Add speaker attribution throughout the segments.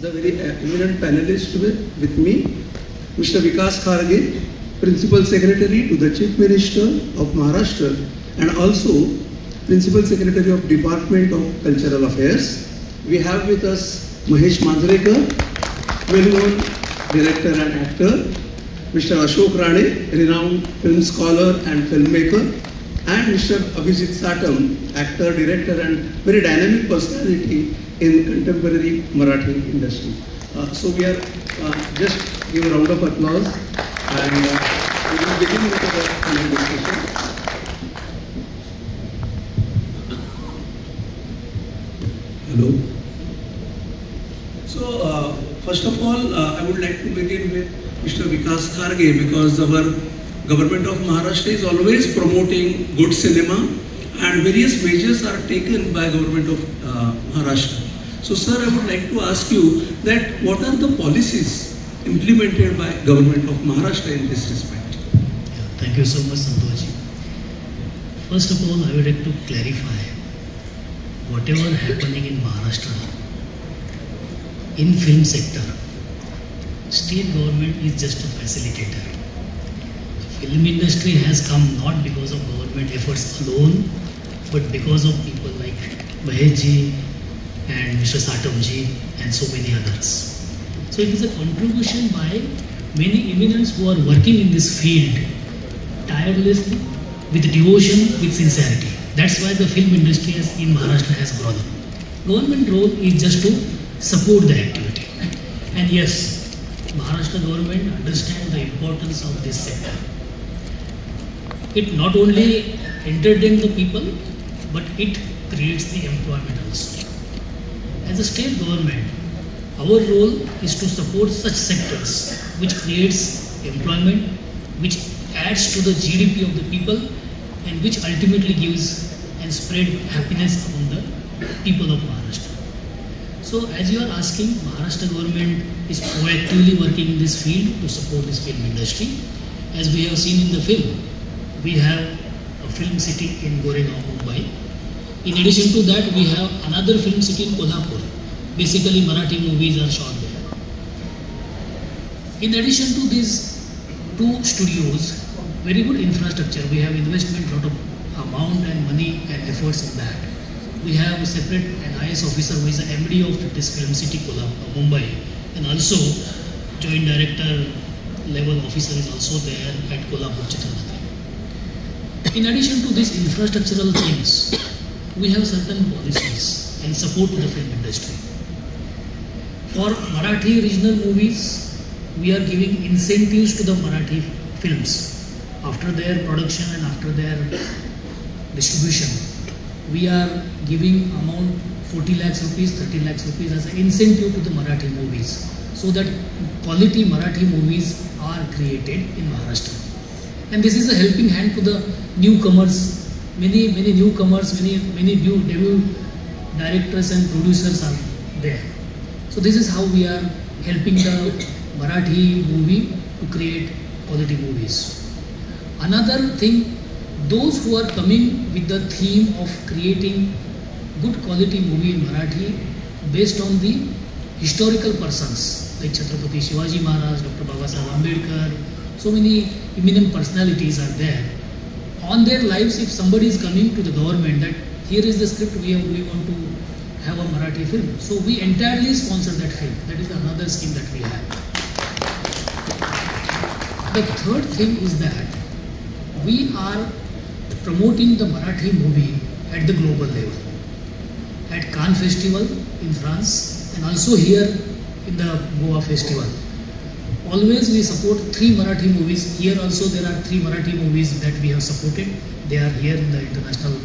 Speaker 1: the very uh, eminent panelist with, with me, Mr. Vikas Kharge, Principal Secretary to the Chief Minister of Maharashtra and also Principal Secretary of Department of Cultural Affairs. We have with us Mahesh Manjrekar, well-known director and actor, Mr. Ashok Rane, renowned film scholar and filmmaker, and Mr. Abhijeet Satam, actor, director, and very dynamic personality in contemporary Marathi industry. Uh, so we are uh, just give a round of applause and uh, we will begin with the discussion. Hello. So uh, first of all, uh, I would like to begin with Mr. Vikas Kharge because our government of Maharashtra is always promoting good cinema and various measures are taken by government of uh, Maharashtra. So sir, I would like to ask you that what are the policies implemented by government of Maharashtra in this respect?
Speaker 2: Thank you so much, Santoshi. First of all, I would like to clarify whatever happening in Maharashtra in film sector, state government is just a facilitator. Film industry has come not because of government efforts alone, but because of people like Maheshji and Mr. Satamji and so many others. So it is a contribution by many eminents who are working in this field tirelessly, with devotion, with sincerity. That's why the film industry has, in Maharashtra has grown. up. Government role is just to support the activity. And yes, Maharashtra government understands the importance of this sector. It not only entertains the people, but it creates the employment also. As a state government, our role is to support such sectors which creates employment, which adds to the GDP of the people, and which ultimately gives and spread happiness among the people of Maharashtra. So, as you are asking, Maharashtra government is proactively working in this field to support this film industry. As we have seen in the film, we have a film city in Goregaon, Mumbai. In addition to that, we have another film city in Kolhapur. Basically, Marathi movies are shot there. In addition to these two studios, very good infrastructure. We have investment, lot of amount and money and efforts in that. We have a separate an IS officer who is the MD of this film city, Kolhapur, Mumbai, and also joint director level officer is also there at Kolhapur, Chitranagari. In addition to these infrastructural things, we have certain policies and support to the film industry. For Marathi regional movies, we are giving incentives to the Marathi films after their production and after their distribution. We are giving amount 40 lakhs rupees, 30 lakhs rupees as an incentive to the Marathi movies so that quality Marathi movies are created in Maharashtra. And this is a helping hand to the newcomers. Many, many newcomers, many, many new debut directors and producers are there. So this is how we are helping the Marathi movie to create quality movies. Another thing, those who are coming with the theme of creating good quality movie in Marathi based on the historical persons like Chhatrapati Shivaji Maharaj, Dr. Babasaheb Ambedkar, so many eminent personalities are there. On their lives, if somebody is coming to the government that here is the script we, have, we want to have a Marathi film, so we entirely sponsor that film. That is another scheme that we have. The third thing is that we are promoting the Marathi movie at the global level. At Cannes Festival in France and also here in the Goa Festival. Always we support three Marathi movies. Here also there are three Marathi movies that we have supported. They are here in the international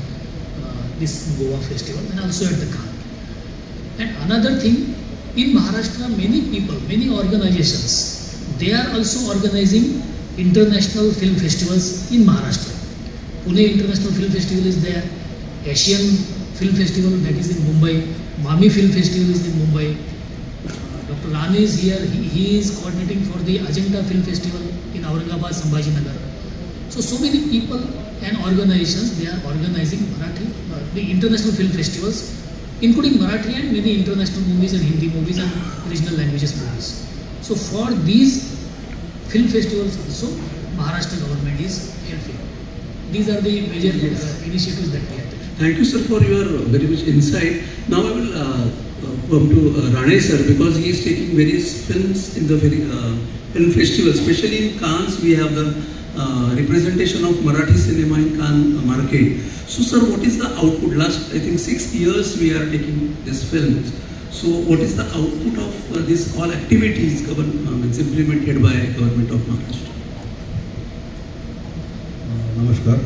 Speaker 2: uh, this Goa Festival and also at the Cannes. And another thing, in Maharashtra, many people, many organizations, they are also organizing international film festivals in Maharashtra. Pune International Film Festival is there, Asian Film Festival that is in Mumbai, Mami Film Festival is in Mumbai. Rane is here, he, he is coordinating for the Ajanta Film Festival in Aurangabad, Sambhajinagar. So, so many people and organizations, they are organizing Marathi, uh, the international film festivals including Marathi and many international movies and Hindi movies and regional languages movies. So for these film festivals also, Maharashtra government is helping. These are the major uh, initiatives that we have.
Speaker 1: Thank you, sir, for your very much insight. Now I will uh, uh, come to uh, Rane, sir, because he is taking various films in the very uh, film festival. Especially in Cannes, we have the uh, representation of Marathi cinema in Cannes uh, market. So, sir, what is the output? Last, I think, six years we are taking these films. So, what is the output of uh, all activities govern, um, it's implemented by government of Maharashtra?
Speaker 3: Namaskar.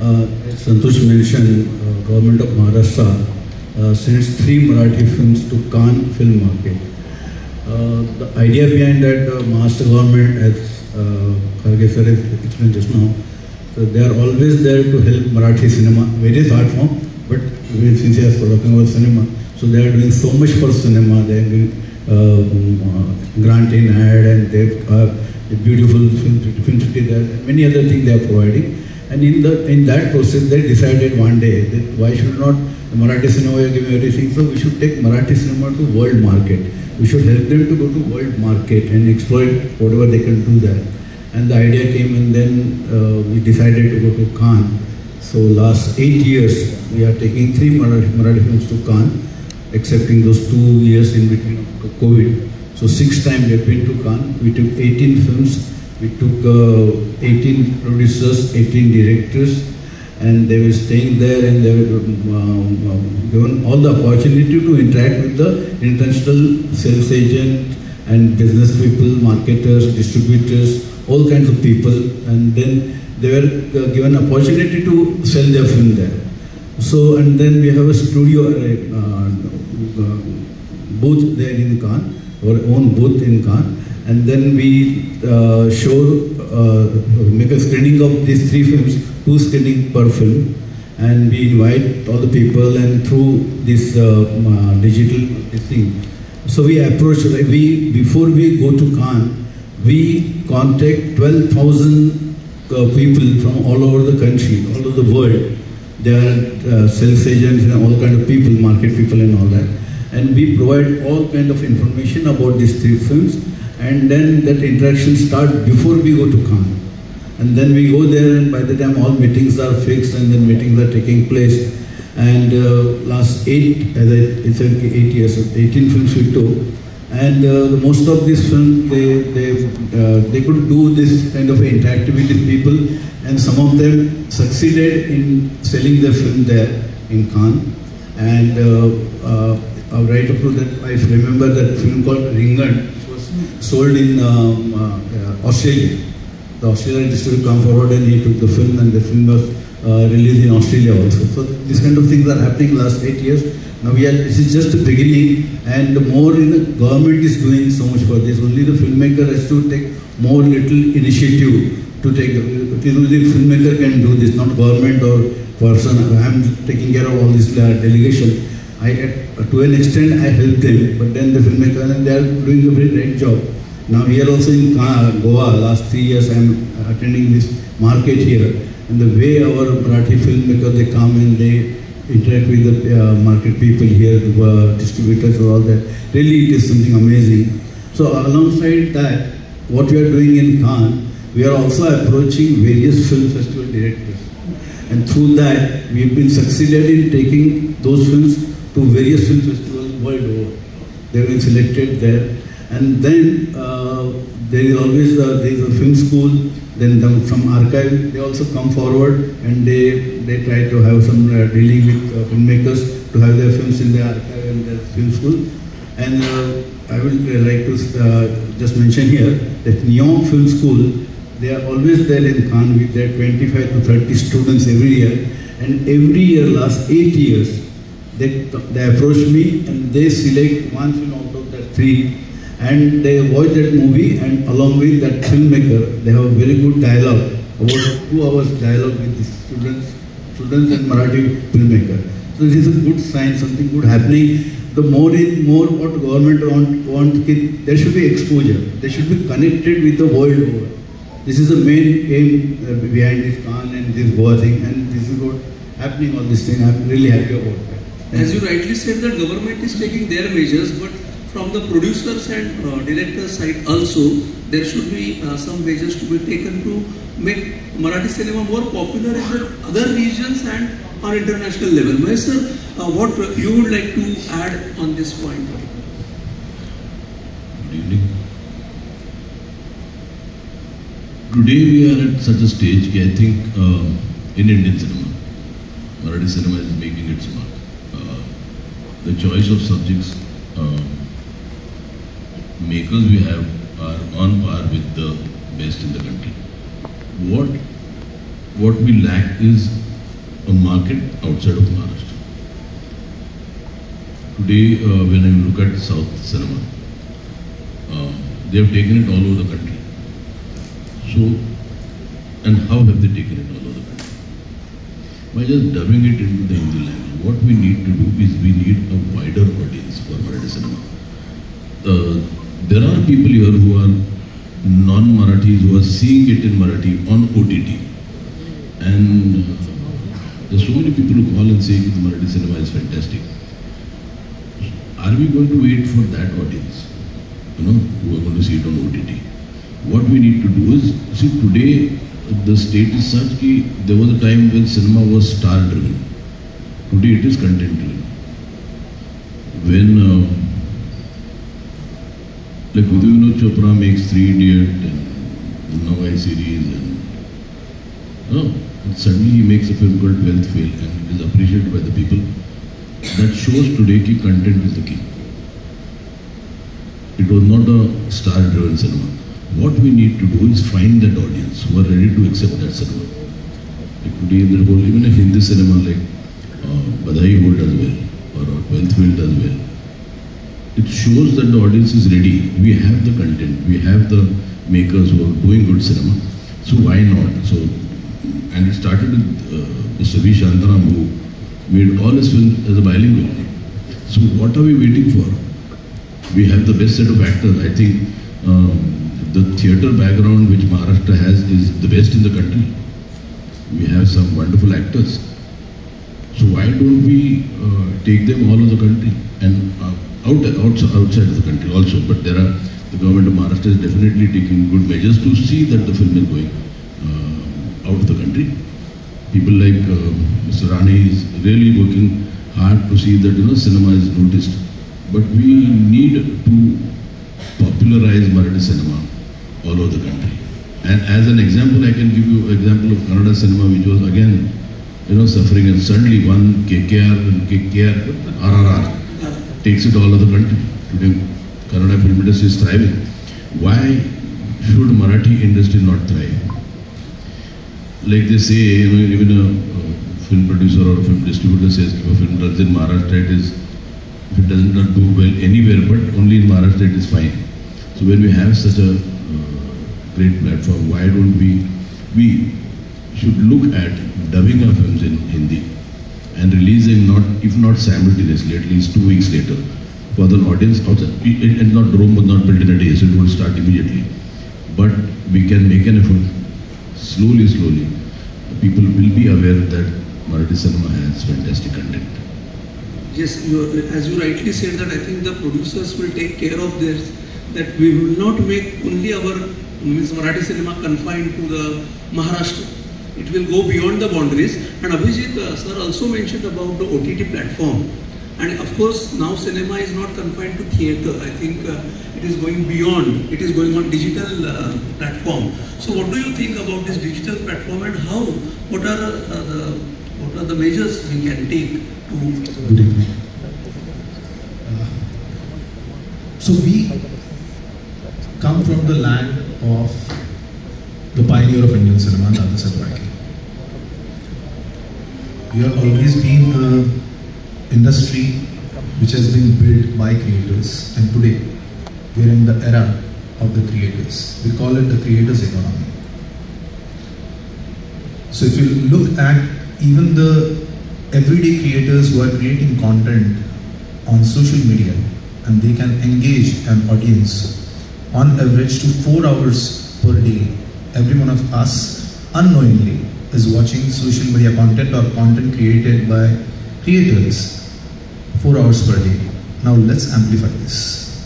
Speaker 3: Uh, Santosh mentioned, uh, Government of Maharashtra uh, sends three Marathi films to Cannes film market. Uh, the idea behind that uh, Maharashtra government, as uh, Kharge explained just now, so they are always there to help Marathi cinema, various art form, but we since he is talking about cinema, so they are doing so much for cinema. They are doing uh, grant in ad and they have a beautiful film, film city there, many other things they are providing. And in the in that process, they decided one day that why should not the Marathi cinema are giving everything, so we should take Marathi cinema to world market. We should help them to go to world market and exploit whatever they can do there. And the idea came, and then uh, we decided to go to Cannes. So last eight years, we are taking three Marathi, Marathi films to Cannes, excepting those two years in between of COVID. So six times we have been to Cannes. We took 18 films. We took uh, 18 producers, 18 directors, and they were staying there and they were um, um, given all the opportunity to interact with the international sales agent and business people, marketers, distributors, all kinds of people, and then they were uh, given opportunity to sell their film there. So, and then we have a studio, uh, uh, booth there in Cannes, our own booth in Cannes, and then we uh, show, uh, make a screening of these three films, two screening per film, and we invite all the people and through this uh, uh, digital thing. So we approach, we, before we go to Cannes, we contact 12,000 uh, people from all over the country, all over the world. They are uh, sales agents and all kind of people, market people and all that. And we provide all kind of information about these three films. And then that interaction start before we go to Cannes. And then we go there and by the time all meetings are fixed and then meetings are taking place. And uh, last eight, as I, it's eight years, 18 films we took. And uh, most of these films, they, they, uh, they could do this kind of interactivity with people. And some of them succeeded in selling their film there in Cannes. And right up to that, I remember that film called Ringan, which was sold in um, uh, Australia. The Australian distributor come forward and he took the film and the film was uh, released in Australia also. So these kind of things are happening last eight years. Now we are, this is just the beginning and more in the government is doing so much for this. Only the filmmaker has to take more little initiative to take, only the filmmaker can do this, not government or person. I am taking care of all this delegation. I, to an extent, I help them, but then the filmmaker and they are doing a very great job. Now here also in Goa, last three years I am attending this market here, and the way our Marathi filmmakers they come and they interact with the uh, market people here, the uh, distributors and all that, really it is something amazing. So alongside that, what we are doing in Cannes, we are also approaching various film festival directors. And through that, we have been succeeded in taking those films to various film festivals world over. They have been selected there. And then uh, there is always a, there is a film school, then the, from archive, they also come forward and they, they try to have some uh, dealing with uh, filmmakers to have their films in the archive and their film school. And uh, I would like to uh, just mention here that Neon Film School, they are always there in Cannes with their 25 to 30 students every year. And every year, last eight years, they, they approach me and they select one film out of the three and they watch that movie and along with that filmmaker, they have a very good dialogue, about two hours dialogue with the students, students and Marathi filmmaker. So this is a good sign, something good happening. The more in more what government want, want there should be exposure. They should be connected with the world over. This is the main aim uh, behind this Cannes and this Goa thing and this is what happening all this thing. I'm really happy about that.
Speaker 1: As you rightly said, that government is taking their measures, but from the producers and uh, directors side also, there should be uh, some measures to be taken to make Marathi cinema more popular in the other regions and on international level. Mahesh sir, uh, what you would like to add on this point?
Speaker 4: Good evening. Today we are at such a stage, I think, uh, in Indian cinema, Marathi cinema is making its mark. Uh, the choice of subjects uh, makers we have are on par with the best in the country. What what we lack is a market outside of Maharashtra. Today, uh, when I look at South cinema, uh, they have taken it all over the country. So, and how have they taken it all over the country? By just dubbing it into the Hindi language. What we need to do is we need a wider audience for Marathi cinema. Uh, there are people here who are non-Marathis who are seeing it in Marathi on OTT. And uh, there's so many people who call and say the Marathi cinema is fantastic. Are we going to wait for that audience? You know, who are going to see it on OTT? What we need to do is, see today the state is such that there was a time when cinema was star driven. Today it is content driven. When uh, like Vinod Chopra makes Three Idiot and Nawai series and oh, and suddenly he makes a film called Wealth Fail and it is appreciated by the people. That shows today that content is the key. It was not a star-driven cinema. What we need to do is find that audience who are ready to accept that cinema. Like today, in the whole, even if Hindi cinema like uh, Badai Ho does well or Wealth Fail does well, it shows that the audience is ready. We have the content, we have the makers who are doing good cinema. So why not? So, and it started with uh, Mr. V. Shantaram who made all his films as a bilingual. So what are we waiting for? We have the best set of actors. I think um, the theatre background which Maharashtra has is the best in the country. We have some wonderful actors. So why don't we uh, take them all over the country and uh, out, outside, of the country also? But there are the government of Maharashtra is definitely taking good measures to see that the film is going uh, out of the country. People like uh, Mr. Rane is really working hard to see that you know cinema is noticed. But we need to popularize Marathi cinema all over the country. And as an example, I can give you example of Kannada cinema, which was again, you know, suffering, and suddenly one KGF and KGF, RRR takes it all over the country. Today, Kannada film industry is thriving. Why should Marathi industry not thrive? Like they say, you know, even a, uh, film producer or a film distributor says if a film runs in Maharashtra, it is, if it doesn't do well anywhere, but only in Maharashtra, it is fine. So when we have such a uh, great platform, why don't we, we should look at dubbing our films in Hindi and releasing not, if not simultaneously, at least two weeks later, for the audience outside. And not Rome was not built in a day, so it won't start immediately. But we can make an effort, slowly, slowly. People will be aware that Marathi cinema has fantastic content.
Speaker 1: Yes, you, as you rightly said that I think the producers will take care of this, that we will not make only our means Marathi cinema confined to the Maharashtra. It will go beyond the boundaries. And Abhijeet uh, sir also mentioned about the OTT platform. And of course, now cinema is not confined to theatre. I think uh, it is going beyond. It is going on digital uh, platform. So, what do you think about this digital platform and how? What are uh, the what are the measures we can take to?
Speaker 5: Uh, so we come from the land of the pioneer of Indian cinema, Dadasaheb Phalke. We have always been an industry which has been built by creators, and today we are in the era of the creators. We call it the creators economy. So if you look at even the everyday creators who are creating content on social media and they can engage an audience on average to four hours per day, every one of us unknowingly is watching social media content or content created by creators 4 hours per day. Now let's amplify this.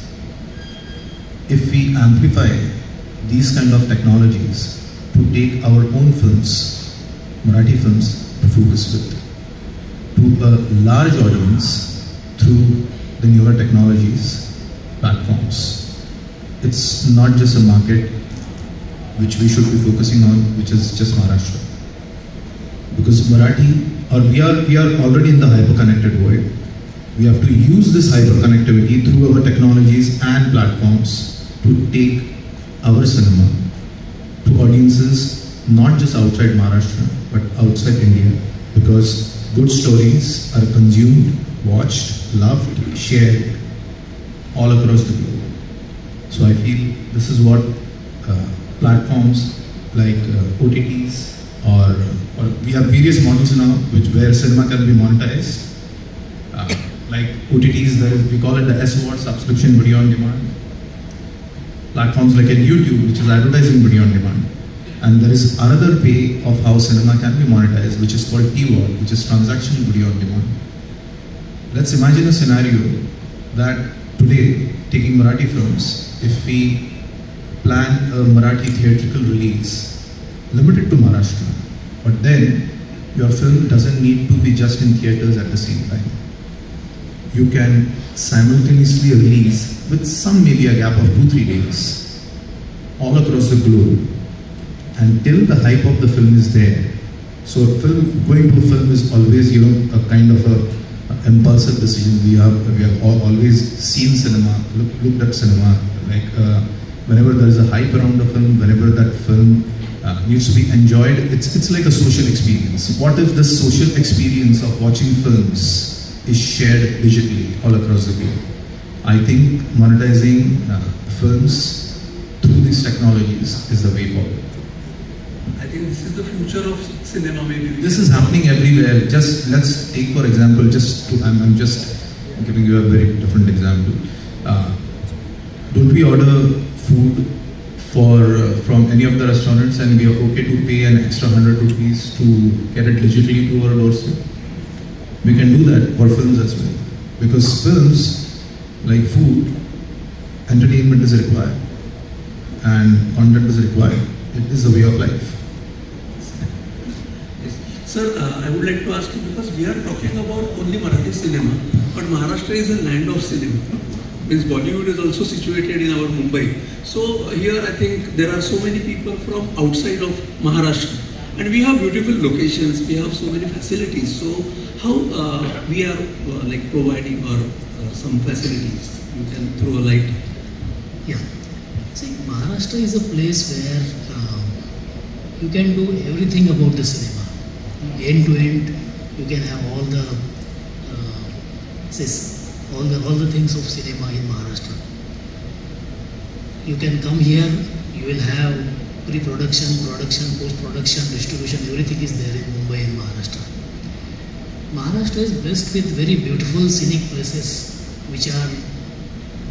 Speaker 5: If we amplify these kind of technologies to take our own films, Marathi films, to focus with, to a large audience through the newer technologies, platforms. It's not just a market which we should be focusing on, which is just Maharashtra. Because Marathi, or we are we are already in the hyper-connected world. We have to use this hyper-connectivity through our technologies and platforms to take our cinema to audiences not just outside Maharashtra but outside India because good stories are consumed, watched, loved, shared all across the globe. So I feel this is what uh, platforms like uh, OTTs or, or we have various models now which where cinema can be monetized. Uh, like OTTs, there is, we call it the SVOD subscription video on demand. Platforms like YouTube, which is advertising video on demand. And there is another way of how cinema can be monetized, which is called TVOD, which is transaction video on demand. Let's imagine a scenario that today, taking Marathi films, if we plan a Marathi theatrical release limited to Maharashtra, but then your film doesn't need to be just in theaters at the same time. You can simultaneously release with some maybe a gap of two, three days all across the globe until the hype of the film is there. So film, going to a film is always, you know, a kind of a impulsive decision. We have we have always seen cinema, look, looked at cinema. Like uh, whenever there is a hype around a film, whenever that film uh, needs to be enjoyed, it's it's like a social experience. What if the social experience of watching films is shared digitally all across the globe? I think monetizing uh, films through these technologies is the way forward.
Speaker 1: I think this is the future of cinema maybe.
Speaker 5: This is happening everywhere. Just let's take for example, just to, I'm, I'm just giving you a very different example. Uh, don't we order food for uh, from any of the restaurants and we are okay to pay an extra hundred rupees to get it digitally to our doorstep? We can do that for films as well. Because films, like food, entertainment is required and content is required. It is a way of life.
Speaker 1: Sir, uh, I would like to ask you because we are talking about only Marathi cinema, but Maharashtra is a land of cinema. Means Bollywood is also situated in our Mumbai. So here I think there are so many people from outside of Maharashtra, and we have beautiful locations. We have so many facilities. So how uh, we are uh, like providing or uh, some facilities? You can throw a light.
Speaker 2: Yeah. See, Maharashtra is a place where uh, you can do everything about the cinema. End to end, you can have all the uh, says, all the all the things of cinema in Maharashtra. You can come here, you will have pre-production, production, post-production, distribution, everything is there in Mumbai and Maharashtra. Maharashtra is blessed with very beautiful scenic places which are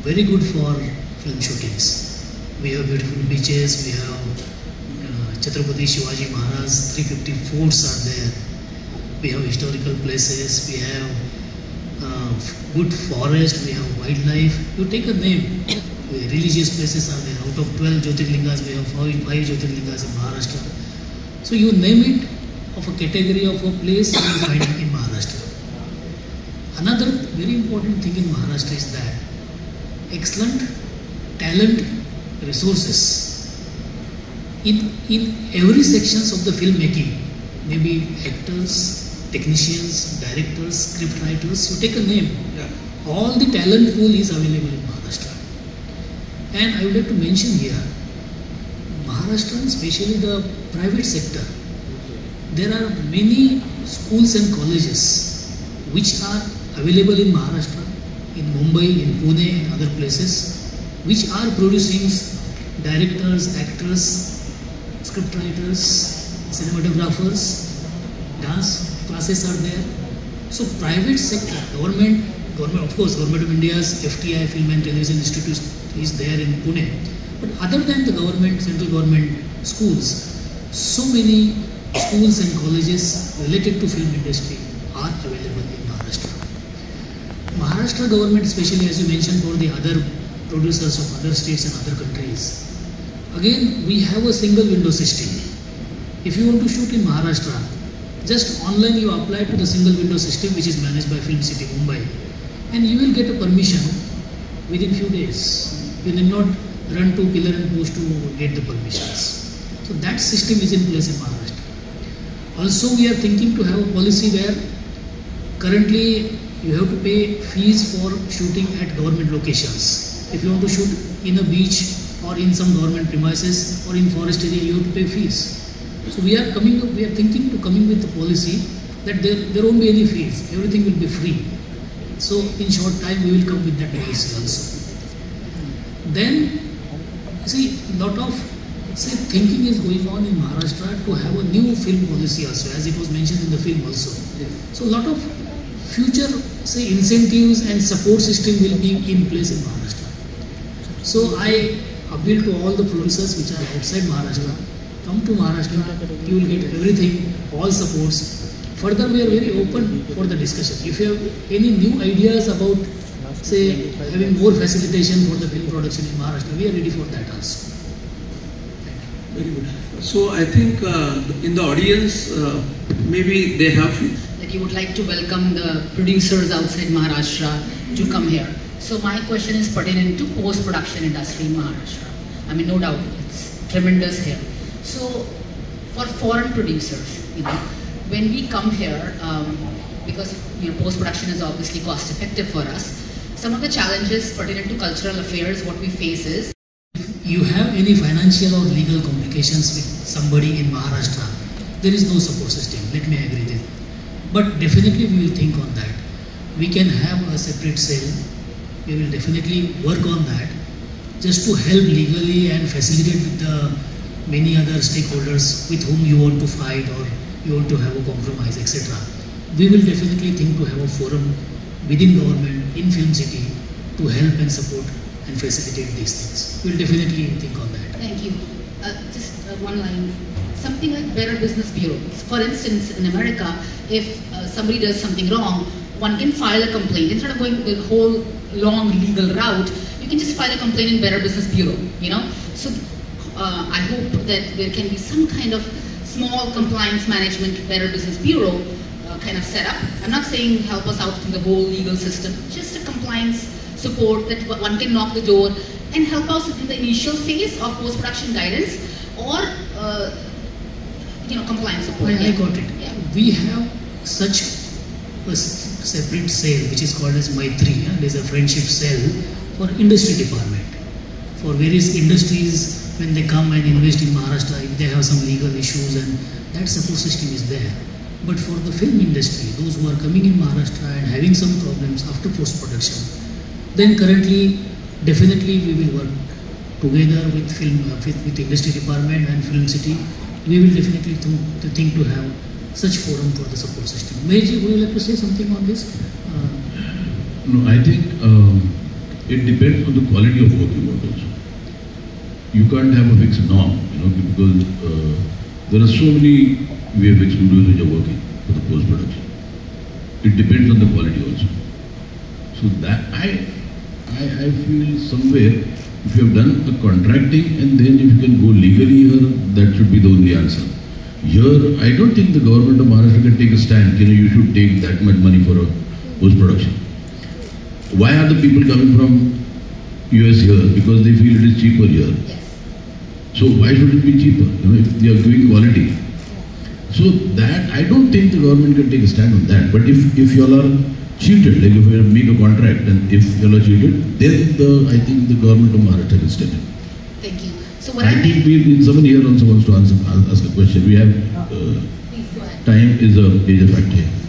Speaker 2: very good for film shootings. We have beautiful beaches, we have uh, Chhatrapati Shivaji Maharaj, 350 forts are there. We have historical places, we have good forest, we have wildlife. You take a name, religious places are there. Out of 12 Jyotirlingas, we have 5, five Jyotirlingas in Maharashtra. So you name it of a category of a place, you find in Maharashtra. Another very important thing in Maharashtra is that excellent talent resources in in every sections of the filmmaking maybe actors technicians directors script writers you take a name
Speaker 1: Yeah.
Speaker 2: all the talent pool is available in maharashtra and i would like to mention here maharashtra especially the private sector there are many schools and colleges which are available in maharashtra in mumbai in pune and other places which are producing directors, actors, scriptwriters, cinematographers, dance classes are there. So private sector, government, government of course, government of India's FTI Film and Television Institute is there in Pune. But other than the government, central government schools, so many schools and colleges related to film industry are available in Maharashtra. Maharashtra government, especially as you mentioned for the other producers of other states and other countries, again we have a single window system. If you want to shoot in Maharashtra, just online you apply to the single window system which is managed by Film City Mumbai, and you will get a permission within few days. You need not run to pillar and post to get the permissions. So that system is in place in Maharashtra. Also, we are thinking to have a policy where currently you have to pay fees for shooting at government locations. If you want to shoot in a beach or in some government premises or in forest area, you have to pay fees. So we are coming, up, we are thinking to coming with the policy that there, there won't be any fees. Everything will be free. So in short time, we will come with that policy also. Then, see, lot of say thinking is going on in Maharashtra to have a new film policy also, as it was mentioned in the film also. So a lot of future say incentives and support system will be in place in Maharashtra. So I appeal to all the producers which are outside Maharashtra, come to Maharashtra, you will get everything, all supports. Further, we are very open for the discussion. If you have any new ideas about, say, having more facilitation for the film production in Maharashtra, we are ready for that also. Thank you.
Speaker 1: Very good. So I think uh, in the audience, uh, maybe they have
Speaker 6: that you would like to welcome the producers outside Maharashtra to come here. So my question is pertinent to post-production industry in Maharashtra. I mean, no doubt, it's tremendous here. So for foreign producers, you know, when we come here, um, because you know, post-production is obviously cost-effective for us, some of the challenges pertinent to cultural affairs, what we face is
Speaker 2: you have any financial or legal complications with somebody in Maharashtra, there is no support system. Let me agree there. But definitely we will think on that. We can have a separate cell. We will definitely work on that just to help legally and facilitate with the many other stakeholders with whom you want to fight or you want to have a compromise, etc. We will definitely think to have a forum within government in Film City to help and support and facilitate these things. We'll definitely think on that.
Speaker 6: Thank you. Uh, just uh, one line. Something like Better Business Bureau. For instance, in America, if uh, somebody does something wrong, one can file a complaint. Instead of going the whole long legal route, you can just file a complaint in Better Business Bureau, you know? So uh, I hope that there can be some kind of small compliance management Better Business Bureau uh, kind of setup. I'm not saying help us out in the whole legal system, just a compliance support that one can knock the door and help us in the initial phase of post-production guidance or uh, you know compliance support.
Speaker 2: I, I got it.
Speaker 6: Yeah.
Speaker 2: We have such a separate cell which is called as Maitri. Yeah? There's a friendship cell for industry department. For various industries, when they come and invest in Maharashtra, if they have some legal issues and that support system is there. But for the film industry, those who are coming in Maharashtra and having some problems after post-production, then currently, definitely we will work together with film, uh, with, with industry department and film city. We will definitely think to, think to have such forum for the support system. Meji, would you like to say something on this? Uh,
Speaker 4: No, I think um, it depends on the quality of work you want also. You can't have a fixed norm, you know, because uh, there are so many VFX studios which are working for the post-production. It depends on the quality also. So that I, I, I feel somewhere if you have done a contracting and then if you can go legally here, that should be the only answer. Here, I don't think the government of Maharashtra can take a stand. You know, you should take that much money for a post-production. Why are the people coming from US here? Because they feel it is cheaper here. So why should it be cheaper? You know, if they are giving quality. So that I don't think the government can take a stand on that. But if if you all are cheated, like if you make a contract and if you all are cheated, then the I think the government of Maharashtra will step in.
Speaker 6: Thank you. So what I,
Speaker 4: I think we, someone here also wants to answer ask a question. We have uh,
Speaker 6: ahead.
Speaker 4: time is a major factor here.